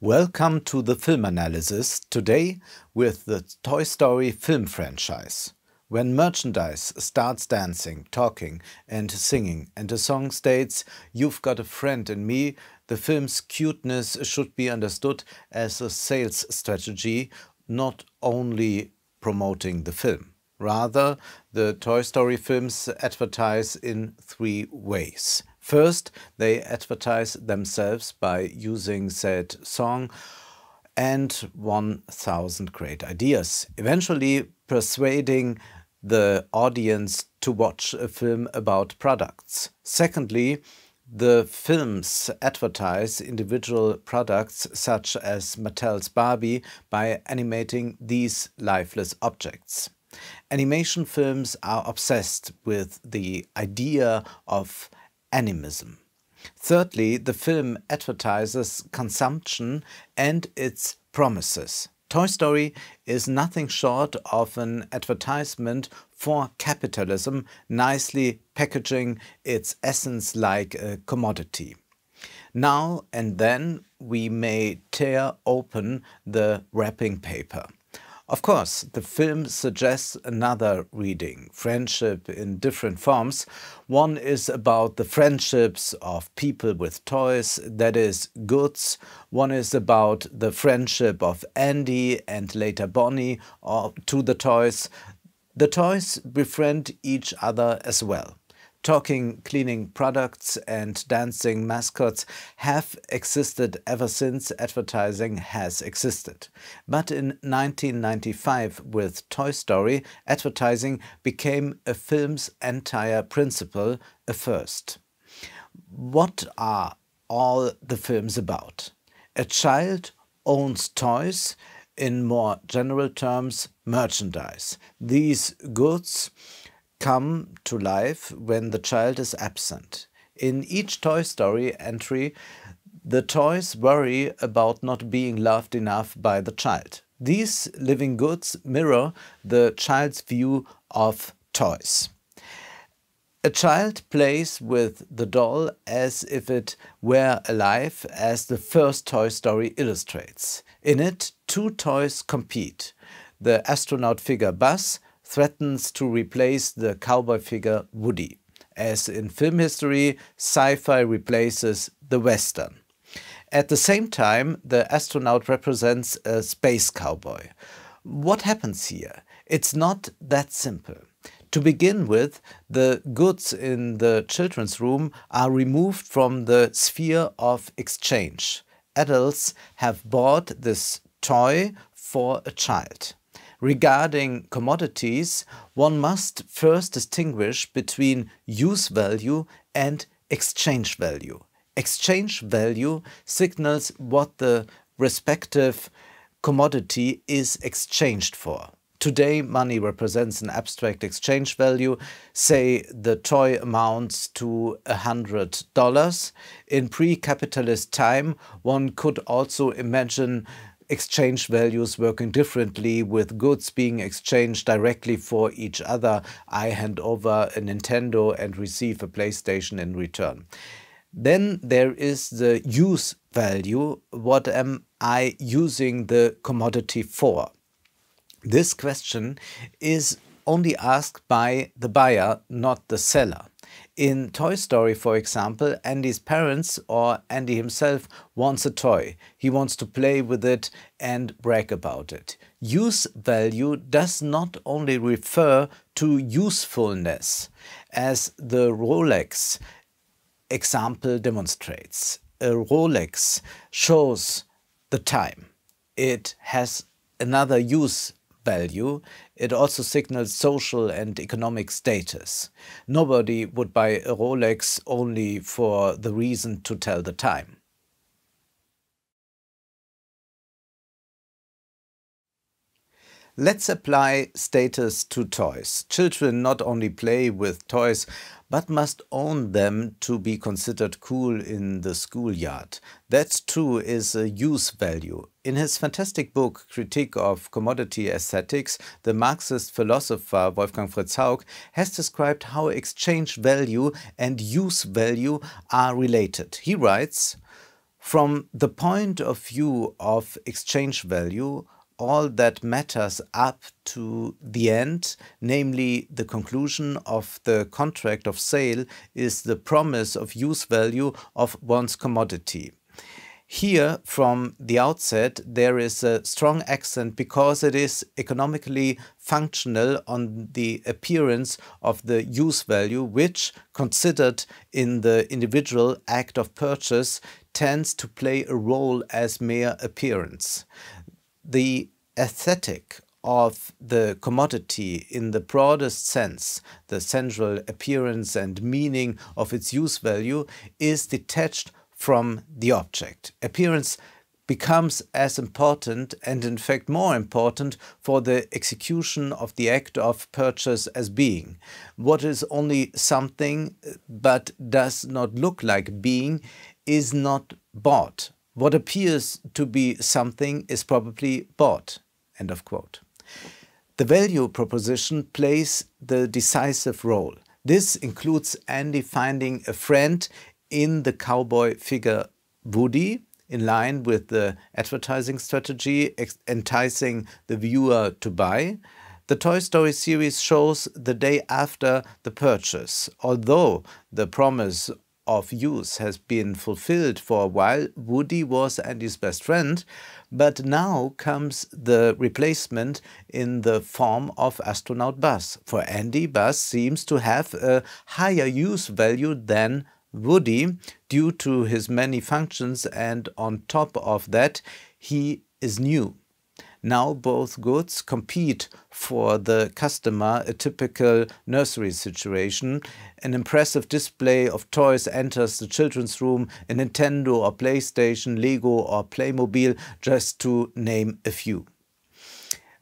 Welcome to the film analysis, today with the Toy Story film franchise. When merchandise starts dancing, talking and singing and the song states, You've got a friend in me, the film's cuteness should be understood as a sales strategy, not only promoting the film. Rather, the Toy Story films advertise in three ways. First, they advertise themselves by using said song and 1000 great ideas, eventually persuading the audience to watch a film about products. Secondly, the films advertise individual products such as Mattel's Barbie by animating these lifeless objects. Animation films are obsessed with the idea of animism. Thirdly, the film advertises consumption and its promises. Toy Story is nothing short of an advertisement for capitalism, nicely packaging its essence like a commodity. Now and then we may tear open the wrapping paper. Of course, the film suggests another reading, friendship in different forms. One is about the friendships of people with toys, that is, goods. One is about the friendship of Andy and later Bonnie or to the toys. The toys befriend each other as well talking cleaning products and dancing mascots have existed ever since advertising has existed. But in 1995 with Toy Story, advertising became a film's entire principle, a first. What are all the films about? A child owns toys, in more general terms, merchandise. These goods come to life when the child is absent. In each Toy Story entry, the toys worry about not being loved enough by the child. These living goods mirror the child's view of toys. A child plays with the doll as if it were alive, as the first Toy Story illustrates. In it, two toys compete. The astronaut figure Buzz threatens to replace the cowboy figure Woody. As in film history, sci-fi replaces the western. At the same time, the astronaut represents a space cowboy. What happens here? It's not that simple. To begin with, the goods in the children's room are removed from the sphere of exchange. Adults have bought this toy for a child. Regarding commodities, one must first distinguish between use value and exchange value. Exchange value signals what the respective commodity is exchanged for. Today, money represents an abstract exchange value. Say the toy amounts to $100. In pre-capitalist time, one could also imagine exchange values working differently with goods being exchanged directly for each other. I hand over a Nintendo and receive a PlayStation in return. Then there is the use value. What am I using the commodity for? This question is only asked by the buyer, not the seller. In Toy Story, for example, Andy's parents or Andy himself wants a toy. He wants to play with it and brag about it. Use value does not only refer to usefulness, as the Rolex example demonstrates. A Rolex shows the time. It has another use value, it also signals social and economic status. Nobody would buy a Rolex only for the reason to tell the time. Let's apply status to toys. Children not only play with toys, but must own them to be considered cool in the schoolyard. That too is a use value. In his fantastic book Critique of Commodity Aesthetics, the Marxist philosopher Wolfgang Fritz Haug has described how exchange value and use value are related. He writes, From the point of view of exchange value, all that matters up to the end, namely the conclusion of the contract of sale, is the promise of use value of one's commodity. Here, from the outset, there is a strong accent because it is economically functional on the appearance of the use value, which, considered in the individual act of purchase, tends to play a role as mere appearance. The aesthetic of the commodity in the broadest sense, the central appearance and meaning of its use value, is detached from the object. Appearance becomes as important and in fact more important for the execution of the act of purchase as being. What is only something uh, but does not look like being is not bought. What appears to be something is probably bought. End of quote. The value proposition plays the decisive role. This includes Andy finding a friend in the cowboy figure Woody, in line with the advertising strategy enticing the viewer to buy. The Toy Story series shows the day after the purchase. Although the promise of use has been fulfilled for a while, Woody was Andy's best friend, but now comes the replacement in the form of astronaut Buzz. For Andy, Buzz seems to have a higher use value than Woody due to his many functions and on top of that he is new. Now both goods compete for the customer, a typical nursery situation. An impressive display of toys enters the children's room, a Nintendo or PlayStation, Lego or Playmobil, just to name a few.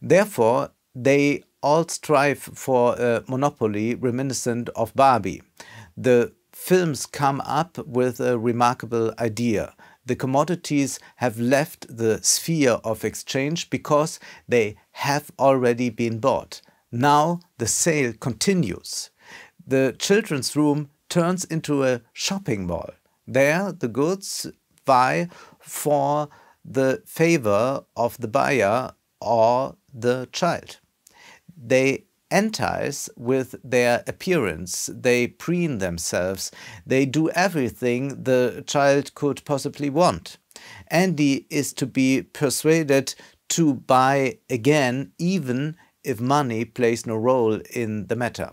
Therefore, they all strive for a monopoly reminiscent of Barbie. The films come up with a remarkable idea. The commodities have left the sphere of exchange because they have already been bought. Now the sale continues. The children's room turns into a shopping mall. There the goods vie for the favor of the buyer or the child. They entice with their appearance. They preen themselves. They do everything the child could possibly want. Andy is to be persuaded to buy again, even if money plays no role in the matter.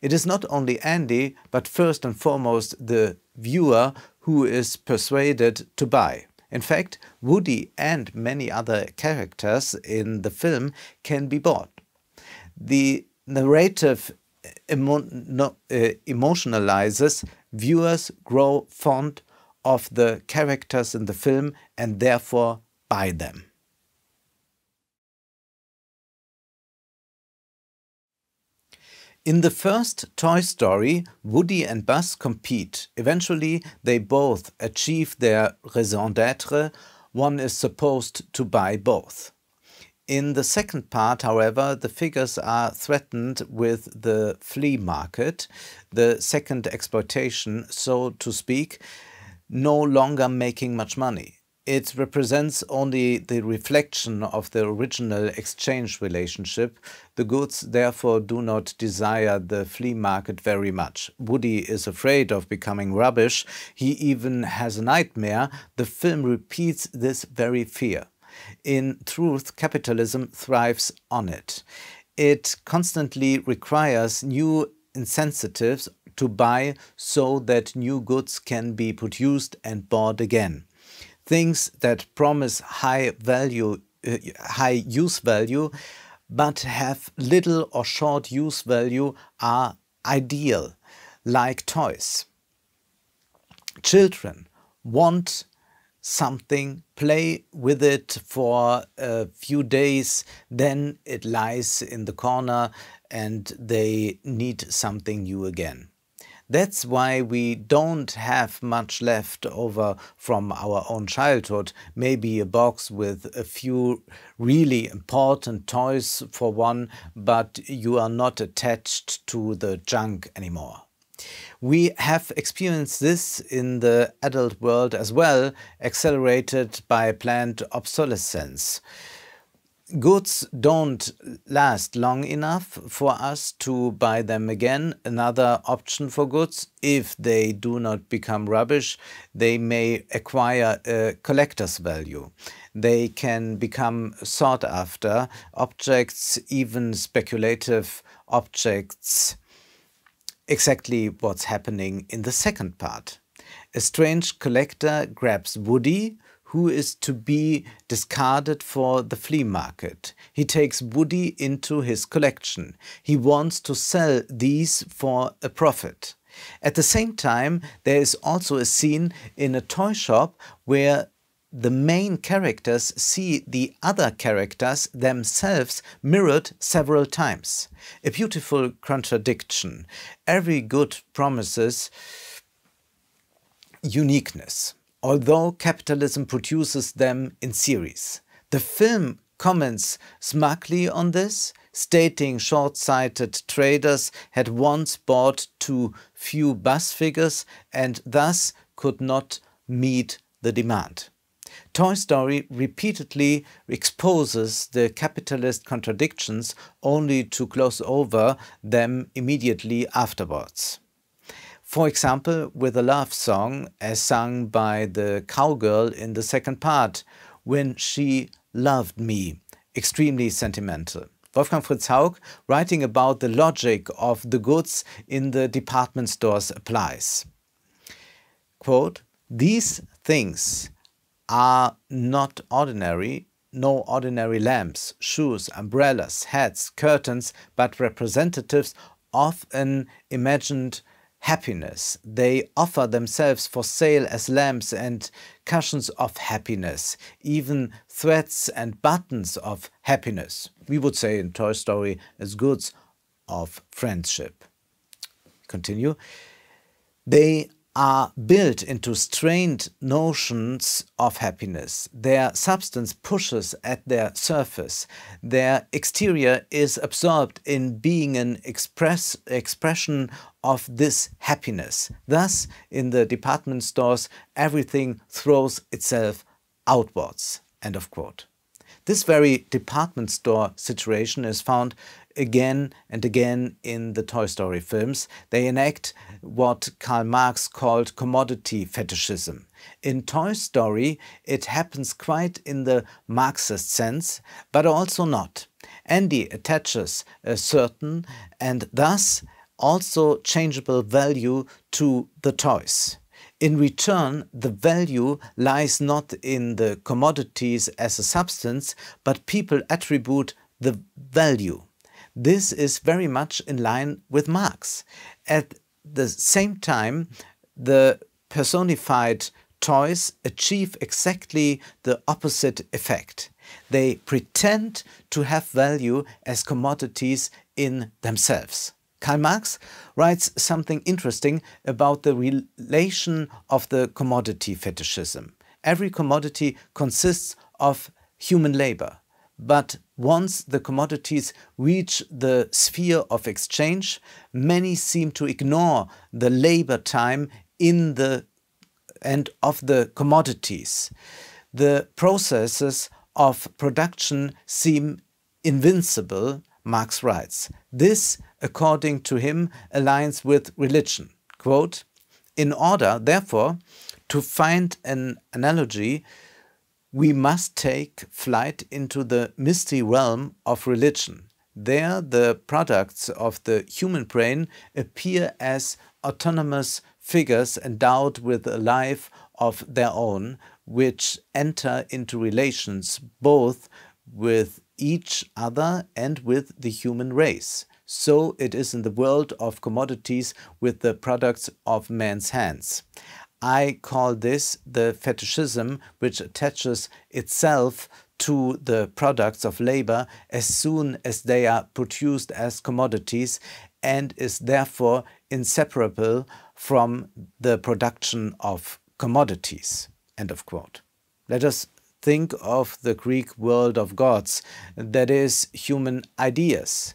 It is not only Andy, but first and foremost the viewer who is persuaded to buy. In fact, Woody and many other characters in the film can be bought. The narrative emo no, uh, emotionalizes, viewers grow fond of the characters in the film and therefore buy them. In the first Toy Story, Woody and Buzz compete. Eventually, they both achieve their raison d'etre. One is supposed to buy both. In the second part, however, the figures are threatened with the flea market, the second exploitation, so to speak, no longer making much money. It represents only the reflection of the original exchange relationship. The goods therefore do not desire the flea market very much. Woody is afraid of becoming rubbish. He even has a nightmare. The film repeats this very fear. In truth, capitalism thrives on it. It constantly requires new incentives to buy so that new goods can be produced and bought again. Things that promise high value, uh, high use value, but have little or short use value are ideal, like toys. Children want something, play with it for a few days, then it lies in the corner and they need something new again. That's why we don't have much left over from our own childhood. Maybe a box with a few really important toys for one, but you are not attached to the junk anymore. We have experienced this in the adult world as well, accelerated by planned obsolescence goods don't last long enough for us to buy them again. Another option for goods, if they do not become rubbish, they may acquire a collector's value. They can become sought after objects, even speculative objects. Exactly what's happening in the second part. A strange collector grabs Woody, who is to be discarded for the flea market. He takes Woody into his collection. He wants to sell these for a profit. At the same time, there is also a scene in a toy shop where the main characters see the other characters themselves mirrored several times. A beautiful contradiction. Every good promises uniqueness although capitalism produces them in series. The film comments smugly on this, stating short-sighted traders had once bought too few Buzz figures and thus could not meet the demand. Toy Story repeatedly exposes the capitalist contradictions only to close over them immediately afterwards. For example, with a love song as sung by the cowgirl in the second part, When She Loved Me, extremely sentimental. Wolfgang Fritz Haug, writing about the logic of the goods in the department stores, applies. Quote, These things are not ordinary, no ordinary lamps, shoes, umbrellas, hats, curtains, but representatives of an imagined happiness. They offer themselves for sale as lamps and cushions of happiness, even threads and buttons of happiness. We would say in Toy Story as goods of friendship. Continue. They are built into strained notions of happiness. Their substance pushes at their surface. Their exterior is absorbed in being an express expression of this happiness. Thus, in the department stores, everything throws itself outwards. End of quote. This very department store situation is found again and again in the Toy Story films. They enact what Karl Marx called commodity fetishism. In Toy Story, it happens quite in the Marxist sense, but also not. Andy attaches a certain and thus also changeable value to the toys. In return, the value lies not in the commodities as a substance, but people attribute the value. This is very much in line with Marx. At the same time, the personified toys achieve exactly the opposite effect. They pretend to have value as commodities in themselves. Karl Marx writes something interesting about the relation of the commodity fetishism. Every commodity consists of human labor. But once the commodities reach the sphere of exchange, many seem to ignore the labor time in the and of the commodities. The processes of production seem invincible, Marx writes. This, according to him, aligns with religion. Quote, in order, therefore, to find an analogy we must take flight into the misty realm of religion. There, the products of the human brain appear as autonomous figures endowed with a life of their own, which enter into relations both with each other and with the human race. So it is in the world of commodities with the products of man's hands. I call this the fetishism which attaches itself to the products of labor as soon as they are produced as commodities and is therefore inseparable from the production of commodities. End of quote. Let us think of the Greek world of gods, that is, human ideas.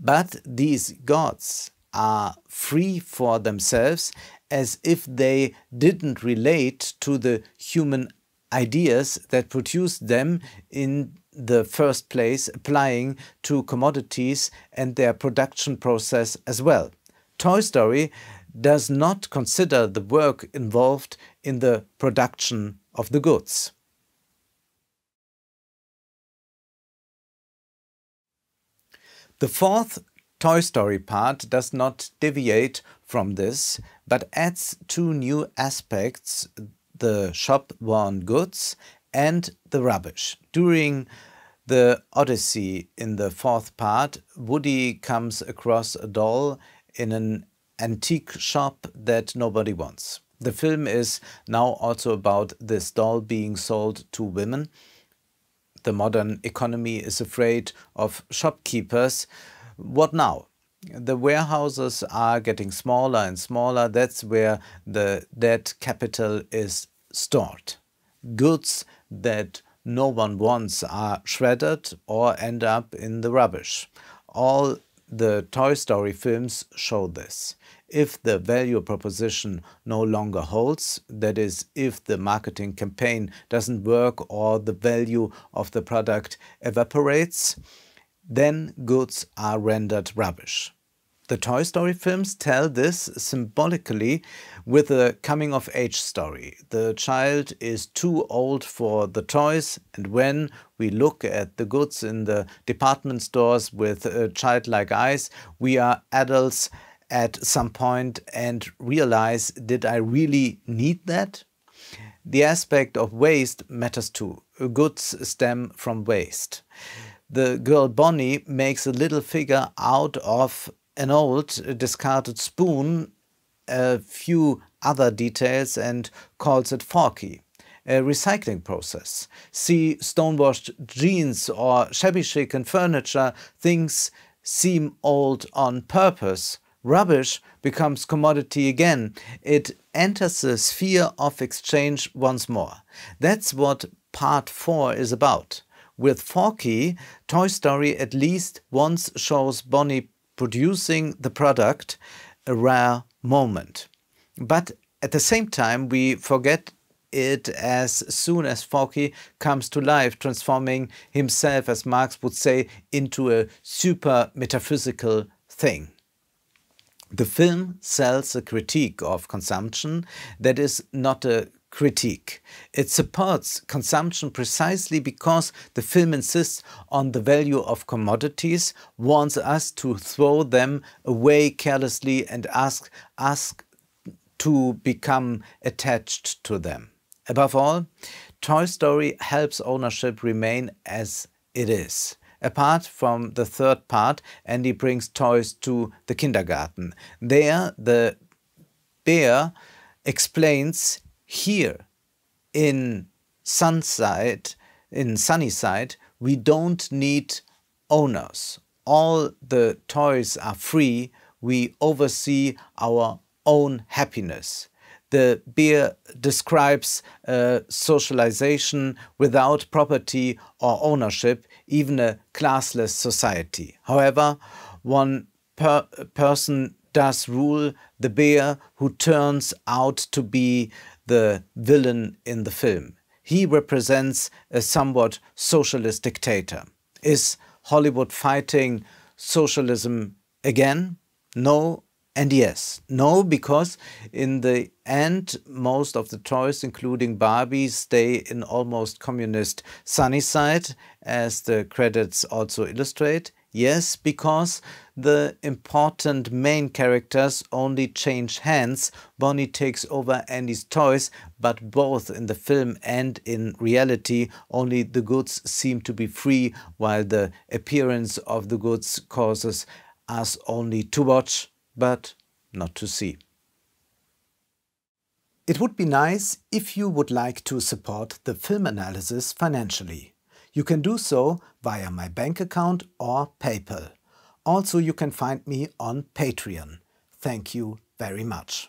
But these gods are free for themselves as if they didn't relate to the human ideas that produced them in the first place, applying to commodities and their production process as well. Toy Story does not consider the work involved in the production of the goods. The fourth Toy Story part does not deviate from this, but adds two new aspects the shop worn goods and the rubbish. During the Odyssey in the fourth part, Woody comes across a doll in an antique shop that nobody wants. The film is now also about this doll being sold to women. The modern economy is afraid of shopkeepers. What now? The warehouses are getting smaller and smaller. That's where the dead capital is stored. Goods that no one wants are shredded or end up in the rubbish. All the Toy Story films show this. If the value proposition no longer holds, that is, if the marketing campaign doesn't work or the value of the product evaporates, then goods are rendered rubbish. The Toy Story films tell this symbolically with a coming of age story. The child is too old for the toys, and when we look at the goods in the department stores with uh, childlike eyes, we are adults at some point and realize did I really need that? The aspect of waste matters too. Goods stem from waste. The girl Bonnie makes a little figure out of an old discarded spoon, a few other details, and calls it Forky. A recycling process. See stonewashed jeans or shabby chic in furniture, things seem old on purpose. Rubbish becomes commodity again. It enters the sphere of exchange once more. That's what part 4 is about. With Forky, Toy Story at least once shows Bonnie producing the product a rare moment. But at the same time, we forget it as soon as Forky comes to life, transforming himself, as Marx would say, into a super metaphysical thing. The film sells a critique of consumption that is not a critique. It supports consumption precisely because the film insists on the value of commodities, warns us to throw them away carelessly and ask us to become attached to them. Above all, Toy Story helps ownership remain as it is. Apart from the third part, Andy brings toys to the kindergarten. There, the bear explains here in Sunside, in Sunnyside, we don't need owners. All the toys are free. We oversee our own happiness. The beer describes uh, socialization without property or ownership, even a classless society. However, one per person does rule the bear who turns out to be the villain in the film. He represents a somewhat socialist dictator. Is Hollywood fighting socialism again? No and yes. No, because in the end, most of the toys, including Barbie, stay in almost communist Sunnyside, as the credits also illustrate. Yes, because the important main characters only change hands. Bonnie takes over Andy's toys, but both in the film and in reality, only the goods seem to be free, while the appearance of the goods causes us only to watch, but not to see. It would be nice if you would like to support the film analysis financially. You can do so via my bank account or PayPal. Also, you can find me on Patreon. Thank you very much.